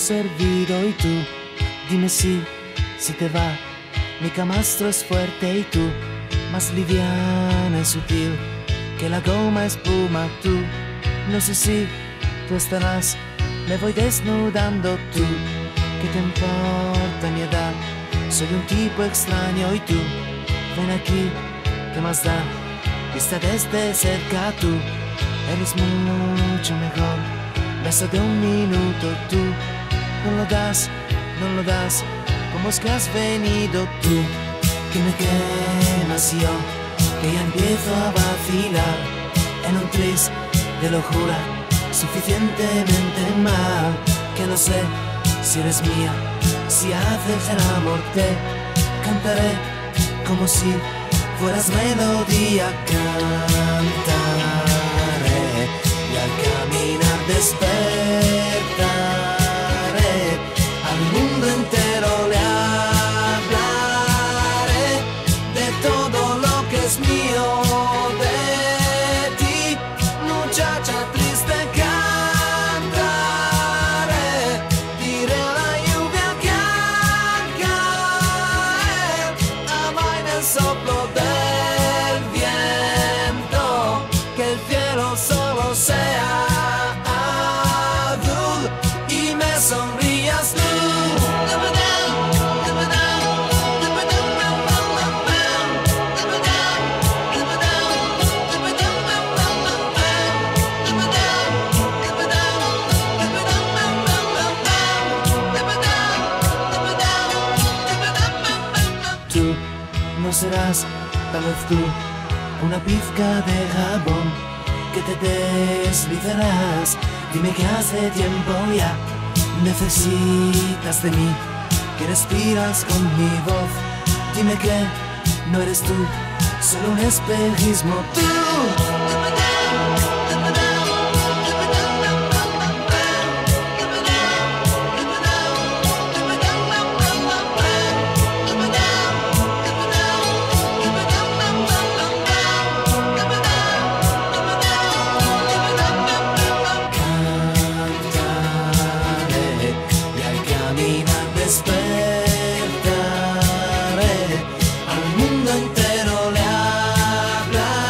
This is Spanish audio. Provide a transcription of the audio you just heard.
servido y tú, dime si, si te va. Mi camastro es fuerte y tú, más liviana y sutil que la goma espuma tú. No sé si tú estarás, me voy desnudando tú. ¿Qué te importa mi edad? Soy un tipo extraño y tú, ven aquí, ¿qué más da? Vista desde cerca tú, eres mucho mejor. Beso de un minuto tú, no lo das, no lo das. ¿Cómo es que has venido tú? Que me quemas yo, que ya empiezo a vacilar en un tris de locura suficientemente mal que no sé si eres mía, si haces el amor te cantaré como si fueras melodía cantaré y al caminar despertaré al mundo entero le hablaré de todo lo que es mío serás, tal vez tú, una pizca de jabón que te deslizarás. Dime que hace tiempo ya necesitas de mí, que respiras con mi voz. Dime que no eres tú, solo un espejismo tú. Despertaré al mundo entero le hablaré